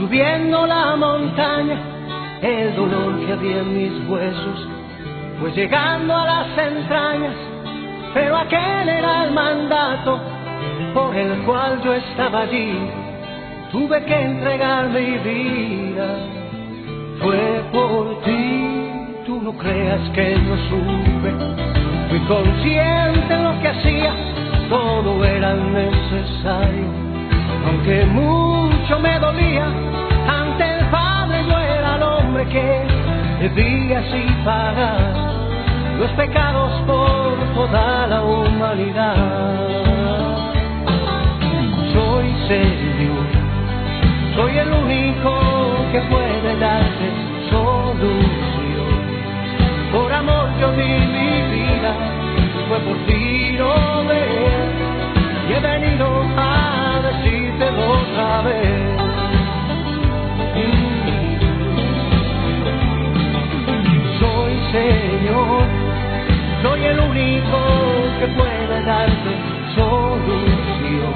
Subiendo la montaña, el dolor que había en mis huesos fue llegando a las entrañas, pero aquel era el mandato por el cual yo estaba allí. Tuve que entregar mi vida, fue por ti, tú no creas que no supe, fui consciente de lo que hacía, todo era necesario, aunque mucho me dolía, ante el Padre yo era el hombre que debía así pagar los pecados por toda la humanidad. Soy Señor, soy el único que puede darte Señor, soy el único que puede darte solución.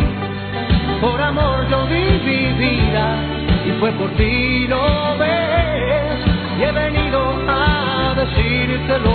Por amor yo di mi vida y fue por ti lo ves. Y he venido a decírtelo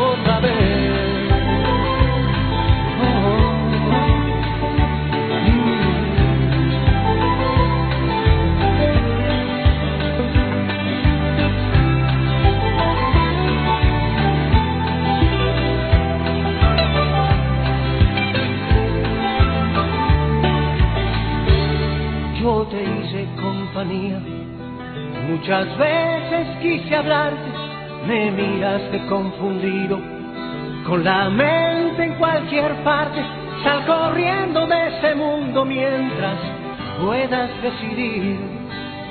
muchas veces quise hablarte, me miraste confundido, con la mente en cualquier parte, sal corriendo de ese mundo mientras puedas decidir.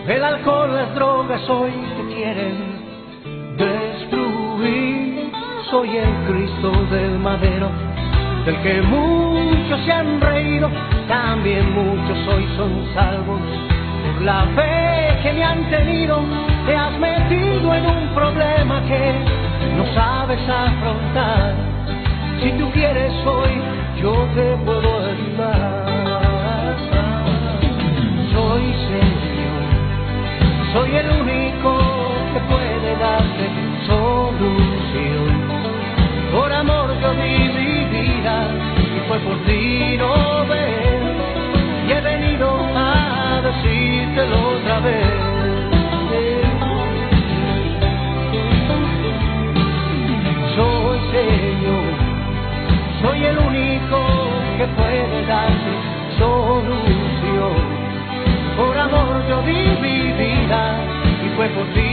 El alcohol, las drogas hoy te quieren destruir. Soy el Cristo del madero, del que muchos se han reído, también muchos hoy son salvos. Por la fe que me han tenido, te has metido en un problema que no sabes afrontar. Si tú quieres hoy, yo te puedo ayudar. Soy Señor, soy el único que puede darte solución. Por amor yo di mi vida y fue por ti por